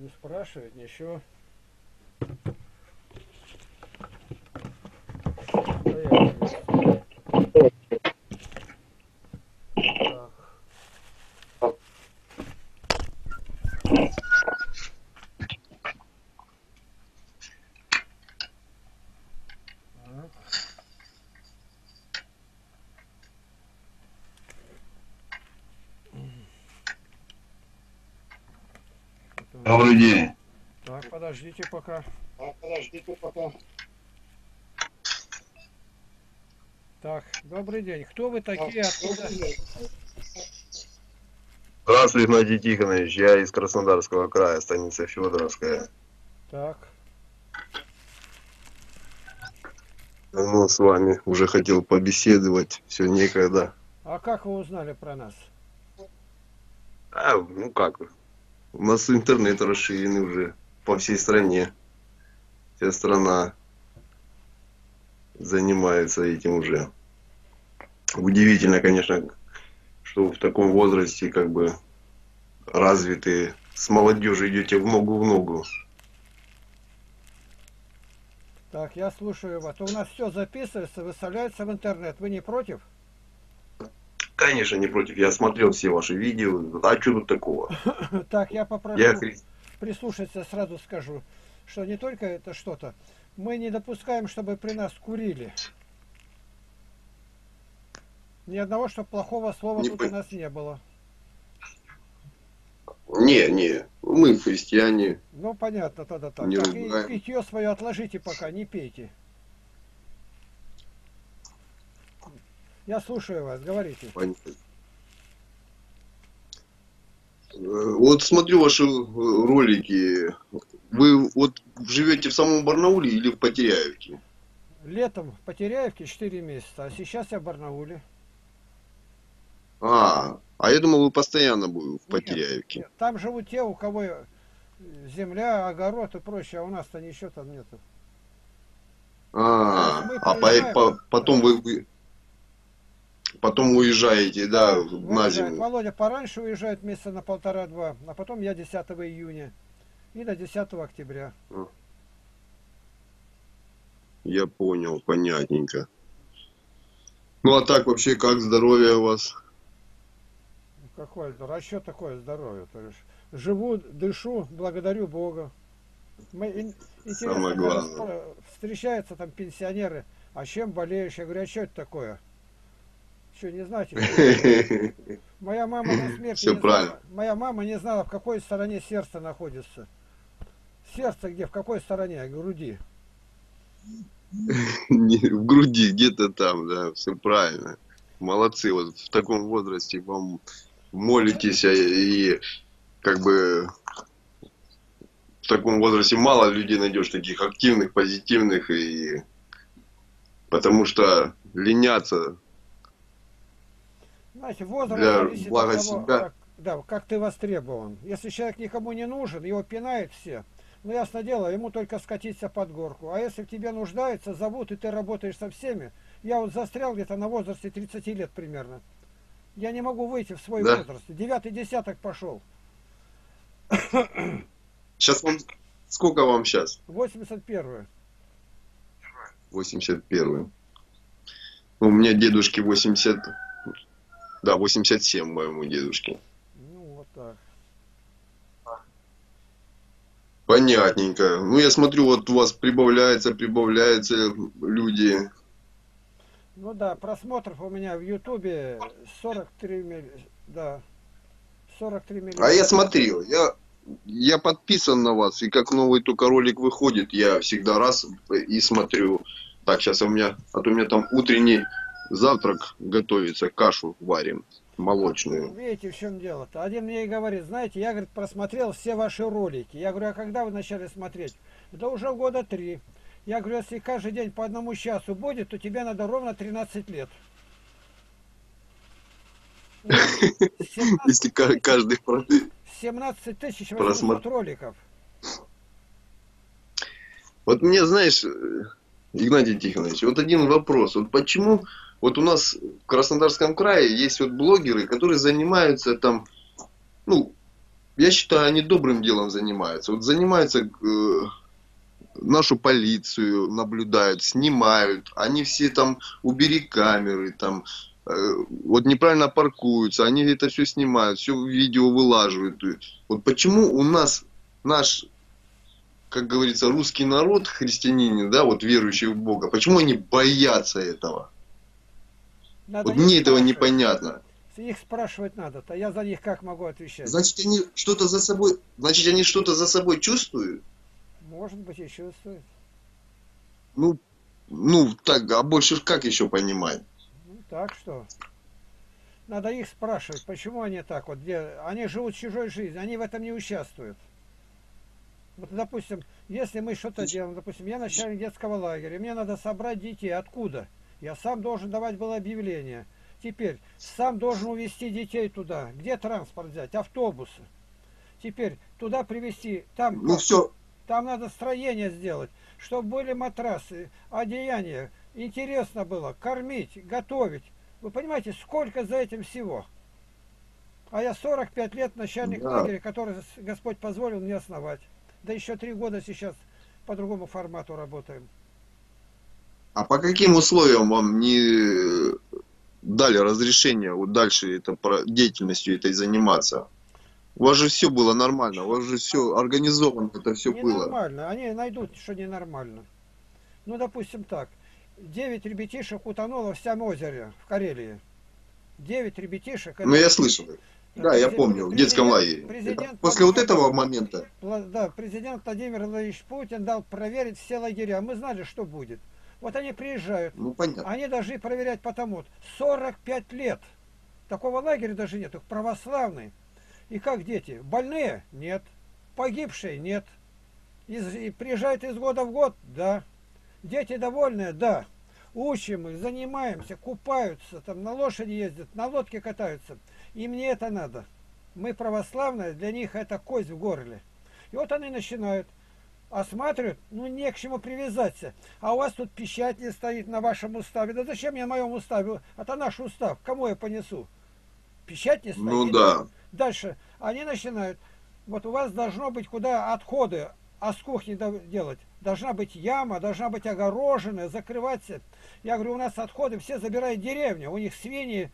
Не спрашивает ничего. Поехали. Так. Так. Это- Добрый день. Так, подождите пока. Подождите пока. Так, добрый день. Кто вы такие? Откуда? Здравствуй, Игнатий Тихонович. Я из Краснодарского края, станица Федоровская. Так. Ну, с вами уже хотел побеседовать, все некогда. А как вы узнали про нас? А, ну как, у нас интернет расширенный уже по всей стране. Вся страна занимается этим уже. Удивительно, конечно, что в таком возрасте как бы развитые с молодежью идете в ногу в ногу. Так, я слушаю вас. У нас все записывается, выставляется в интернет. Вы не против? Конечно, не против. Я смотрел все ваши видео. А что тут такого? Так, я попрошу Я прислушаться, сразу скажу, что не только это что-то. Мы не допускаем, чтобы при нас курили. Ни одного, чтобы плохого слова Не тут пон- у нас не было. Не, не. Мы христиане. Ну, понятно тогда так. Не так и питье свое отложите пока, не пейте. Я слушаю вас, говорите. Понятно. Э, Вот смотрю ваши э, ролики. Вы вот живете в самом Барнауле или в Потеряевке? Летом в Потеряевке 4 месяца, а сейчас я в Барнауле. А, а я думал, вы постоянно будете в Нет, Потеряевке. Нет, Там живут те, у кого э, земля, огород и прочее, а у нас-то ничего там нету. А, а по- по- потом вы- потом уезжаете, да, на Выезжает. зиму. Володя пораньше уезжает месяца на полтора-два, а потом я 10 июня и до 10 октября. Я понял, понятненько. Ну а так вообще как здоровье у вас? Какое здоровье? А что такое здоровье? То есть живу, дышу, благодарю Бога. Мы, интересно, Самое главное. встречаются там пенсионеры, а чем болеешь? Я говорю, а что это такое? Что, не знаете? Моя мама на смерти Всё не правильно. знала. Моя мама не знала, в какой стороне сердце находится. Сердце где, в какой стороне? Груди. Не, в груди, где-то там, да, все правильно. Молодцы, вот в таком возрасте вам молитесь а, и как бы в таком возрасте мало людей найдешь таких активных, позитивных и потому что ленятся. Знаете, возраст Для зависит блага от того, себя. как, да, как ты востребован. Если человек никому не нужен, его пинают все. Ну, ясно дело, ему только скатиться под горку. А если в тебе нуждаются, зовут, и ты работаешь со всеми. Я вот застрял где-то на возрасте 30 лет примерно. Я не могу выйти в свой Да? возраст. Девятый десяток пошел. Сейчас вам сколько вам сейчас? 81 81. Ну, У меня дедушке 80, да, 87 моему дедушке. Ну, вот так. Понятненько. Ну, я смотрю, вот у вас прибавляется, прибавляются люди. Ну да, просмотров у меня в Ютубе 43 миллиона. Да. 43 миллиона. А я смотрел, я, я подписан на вас, и как новый только ролик выходит, я всегда раз и смотрю. Так, сейчас у меня, а то у меня там утренний завтрак готовится, кашу варим, молочную. Видите, в чем дело-то? Один мне и говорит, знаете, я, говорит, просмотрел все ваши ролики. Я говорю, а когда вы начали смотреть? Да уже года три. Я говорю, если каждый день по одному часу будет, то тебе надо ровно 13 лет. У нас 17 Если ка- каждый про- 17 тысяч 800 Просмотр- роликов. Вот мне, знаешь, Игнатий Тихонович, вот один вопрос. Вот почему вот у нас в Краснодарском крае есть вот блогеры, которые занимаются там, ну, я считаю, они добрым делом занимаются. Вот занимаются э, нашу полицию, наблюдают, снимают. Они все там, убери камеры, там, э, вот неправильно паркуются, они это все снимают, все видео вылаживают. Вот почему у нас наш, как говорится, русский народ, христианины, да, вот верующий в Бога, почему они боятся этого? Надо Вот мне этого непонятно. Их спрашивать надо-то. Я за них как могу отвечать? Значит, они что-то за собой, значит, они что-то за собой чувствуют? Может быть, и чувствует. Ну, ну, так, а больше как еще понимать? Ну, так что. Надо их спрашивать, почему они так вот, где они живут чужой жизнью, они в этом не участвуют. Вот, допустим, если мы что-то делаем, допустим, я начальник детского лагеря, мне надо собрать детей. Откуда? Я сам должен давать было объявление. Теперь сам должен увезти детей туда. Где транспорт взять? Автобусы. Теперь туда привезти. Там, Ну все, там надо строение сделать, чтобы были матрасы, одеяния. Интересно было кормить, готовить. Вы понимаете, сколько за этим всего? А я 45 лет начальник Да. лагеря, который Господь позволил мне основать. Да еще три года сейчас по другому формату работаем. А по каким условиям вам не дали разрешение вот дальше это, деятельностью этой заниматься? У вас же все было нормально, у вас же все организовано, это все было. Ненормально. Они найдут, что ненормально. Ну, допустим так. Девять ребятишек утонуло в всем озере в Карелии. Девять ребятишек. Ну, я слышал. Да, я помню, в детском лагере. После вот этого момента, Да, президент Владимир Владимирович Путин дал проверить все лагеря. Мы знали, что будет. Вот они приезжают. ну понятно. Они должны проверять потому. 45 лет. Такого лагеря даже нет. Их православный. И как дети? Больные? Нет. Погибшие? Нет. Из- и приезжают из года в год? Да. Дети довольные? Да. Учим их, занимаемся, купаются, там на лошади ездят, на лодке катаются. И мне это надо. Мы православные, для них это кость в горле. И вот они начинают осматривают, ну не к чему привязаться. А у вас тут печать не стоит на вашем уставе. Да зачем мне на моем уставе? Это наш устав. Кому я понесу? Печать не стоит. Ну да. Дальше. Они начинают. Вот у вас должно быть куда отходы а с кухни делать. Должна быть яма, должна быть огороженная, закрываться. Я говорю, у нас отходы все забирает деревня. У них свиньи,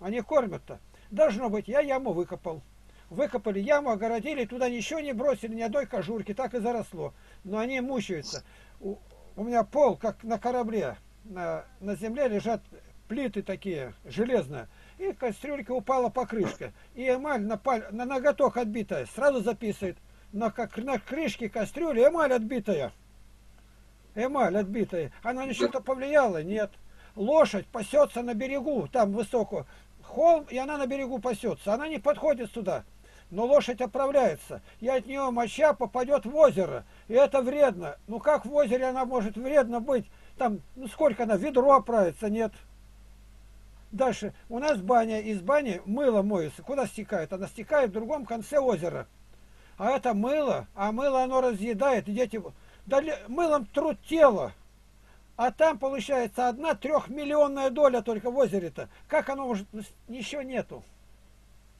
они кормят-то. Должно быть, я яму выкопал. Выкопали яму, огородили, туда ничего не бросили, ни одной кожурки, так и заросло. Но они мучаются. У, у меня пол, как на корабле. На, на земле лежат плиты такие, железные. И кастрюлька упала покрышка. И эмаль на, паль, на ноготок отбитая. Сразу записывает. На, как, на крышке кастрюли эмаль отбитая. Эмаль отбитая. Она на что-то повлияла? Нет. Лошадь пасется на берегу, там высоко. Холм, и она на берегу пасется. Она не подходит сюда. Но лошадь оправляется. И от нее моча попадет в озеро. И это вредно. Ну как в озере она может вредно быть? Там, ну сколько она, ведро оправится? Нет. Дальше. У нас баня, из бани мыло моется. Куда стекает? Она стекает в другом конце озера. А это мыло, а мыло оно разъедает. И дети, да мылом труд тела. А там получается одна трехмиллионная доля только в озере-то. Как оно может, ну, ничего нету.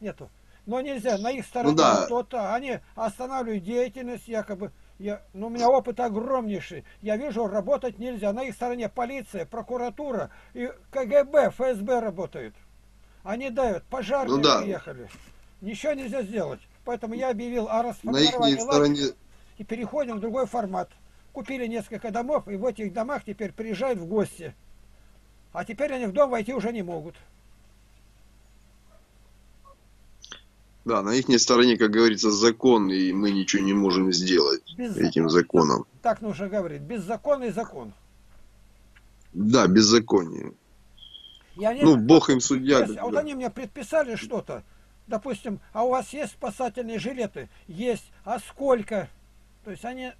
Нету. Но нельзя, на их стороне да. то-то, они останавливают деятельность якобы. Я, ну, у меня опыт огромнейший. Я вижу, работать нельзя. На их стороне полиция, прокуратура и КГБ, ФСБ работают. Они давят, пожарные Ну да. приехали. Ничего нельзя сделать. Поэтому я объявил о расформировании стороне, и переходим в другой формат. Купили несколько домов, и в этих домах теперь приезжают в гости. А теперь они в дом войти уже не могут. Да, на их стороне, как говорится, закон, и мы ничего не можем сделать этим Беззакон- законом. Так нужно говорить. Беззаконный закон. Да, беззаконие. Они, Ну, Бог им судья. Как а вот они мне предписали что-то. Допустим, а у вас есть спасательные жилеты? Есть. А сколько? То есть они,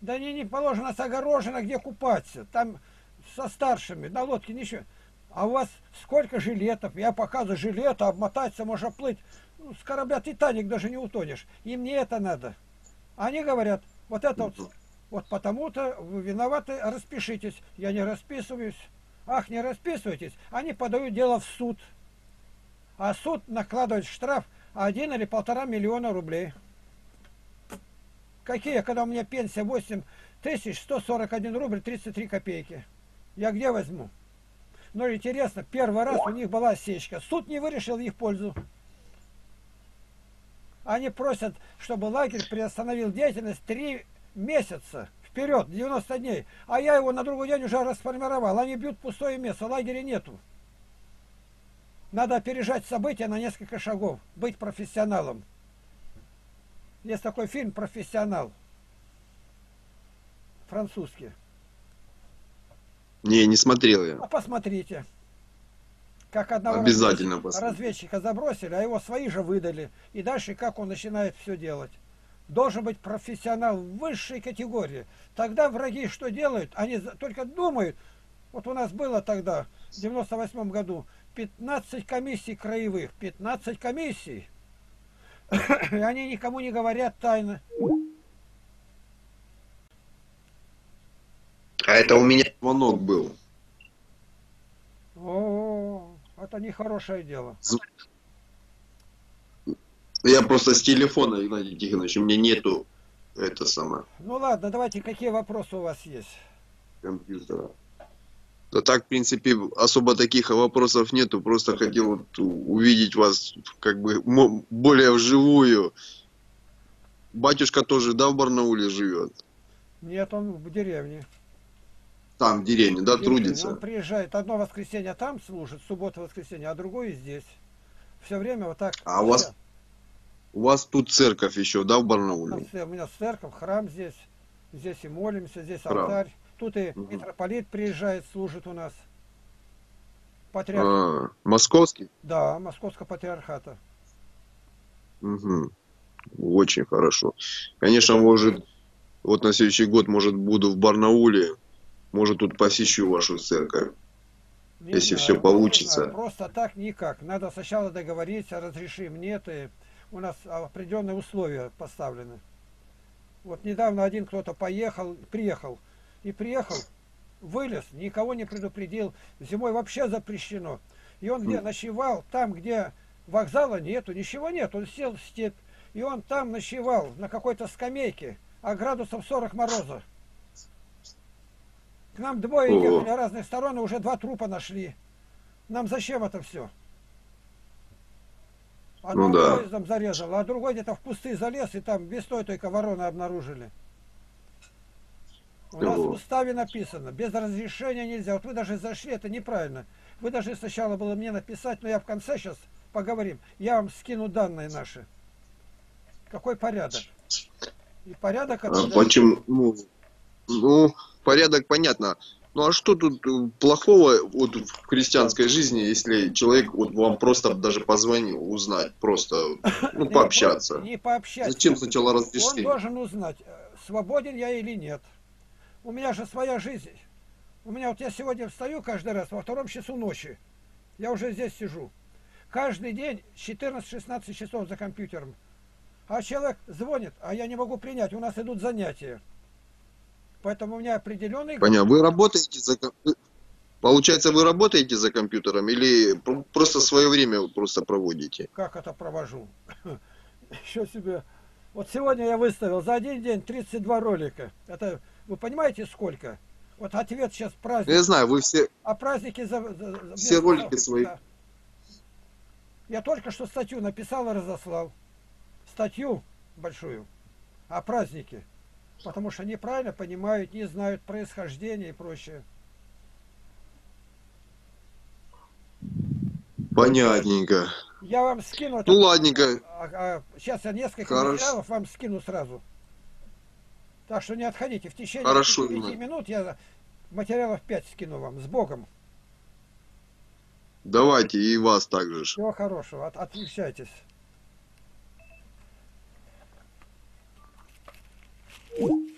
да они не положено, огорожено, где купаться. Там со старшими, на лодке ничего. А у вас сколько жилетов? Я показываю жилеты, обмотаться, можно плыть. Ну, с корабля Титаник даже не утонешь. И мне это надо. Они говорят, вот это вот, вот потому-то вы виноваты, распишитесь. Я не расписываюсь. Ах, не расписывайтесь. Они подают дело в суд. А суд накладывает штраф один или полтора миллиона рублей. Какие, когда у меня пенсия 8 тысяч 141 рубль 33 копейки. Я где возьму? Но интересно, первый раз у них была осечка. Суд не вырешил их пользу. Они просят, чтобы лагерь приостановил деятельность 3 месяца вперед, 90 дней. А я его на другой день уже расформировал. Они бьют пустое место, лагеря нету. Надо опережать события на несколько шагов, быть профессионалом. Есть такой фильм «Профессионал». Французский. Не, не смотрел я. А посмотрите. Как одного Обязательно разведчика, забросили, а его свои же выдали. И дальше как он начинает все делать. Должен быть профессионал высшей категории. Тогда враги что делают? Они только думают. Вот у нас было тогда, в 98 году, 15 комиссий краевых. 15 комиссий. И они никому не говорят тайно. А это у меня звонок был. О, это нехорошее дело. Я просто с телефона, Игнатий Тихонович, у меня нету это самое Ну ладно, давайте, какие вопросы у вас есть? компьютера. Да так, в принципе, особо таких вопросов нету. Просто хотел вот увидеть вас как бы более вживую. Батюшка тоже, да, в Барнауле живет? Нет, он в деревне. Там, в деревне, да, трудится? Он приезжает, одно воскресенье там служит, суббота, воскресенье, а другое здесь. Все время вот так. А у вас У вас тут церковь еще, да, в Барнауле? У меня церковь, храм здесь. Здесь и молимся, здесь Храм. алтарь. Тут и Мгм. митрополит приезжает, служит у нас. Патриарх. А, московский? Да, московского патриархата. Угу. Очень хорошо. Конечно, может, вот на следующий год, может, буду в Барнауле, может, тут посещу вашу церковь. Не Если знаю, всё не получится. Просто так никак. Надо сначала договориться, разрешим, нет. И у нас определенные условия поставлены. Вот недавно один кто-то поехал, приехал, и приехал, вылез, никого не предупредил. Зимой вообще запрещено. И он где ночевал, там, где вокзала нету, ничего нет. Он сел в степь, и он там ночевал, на какой-то скамейке, а градусов 40 мороза. К нам двое Ого. ехали разных сторон, и уже два трупа нашли. Нам зачем это все? Одного Ну да. поездом зарезал, а другой где-то в кусты залез, и там весной только вороны обнаружили. У нас в уставе написано, без разрешения нельзя. Вот вы даже зашли, это неправильно. Вы даже сначала было мне написать, но я в конце сейчас поговорим. Я вам скину данные наши. Какой порядок? И порядок А почему? Ну, ну, порядок понятно. Ну а что тут э, плохого вот в христианской жизни, если человек вот вам просто даже позвонил, узнать, просто ну, пообщаться? по- Не пообщаться. Зачем сначала Он разрешение? должен узнать, э, свободен я или нет. У меня же своя жизнь. У меня вот я сегодня встаю каждый раз во втором часу ночи. Я уже здесь сижу. Каждый день 14-16 часов за компьютером. А человек звонит, а я не могу принять. У нас идут занятия. Поэтому у меня определенный... Понятно. Вы работаете за Получается, вы работаете за компьютером или пр- просто свое время просто проводите? Как это провожу? Еще себе. Вот сегодня я выставил за один день 32 ролика. Это вы понимаете сколько? Вот ответ сейчас праздник. Я знаю, вы все А праздники за, за- Все ролики свои. Да. Я только что статью написал и разослал. Статью большую о празднике. Потому что неправильно понимают, не знают происхождение и прочее. понятненько. Я вам скину. Ну ладненько. сейчас я несколько Хорошо. материалов вам скину сразу. Так что не отходите. В течение Хорошо, 5 Игнат. минут я материалов 5 скину вам. С Богом. Давайте и вас также. Всего хорошего. От, отключайтесь. you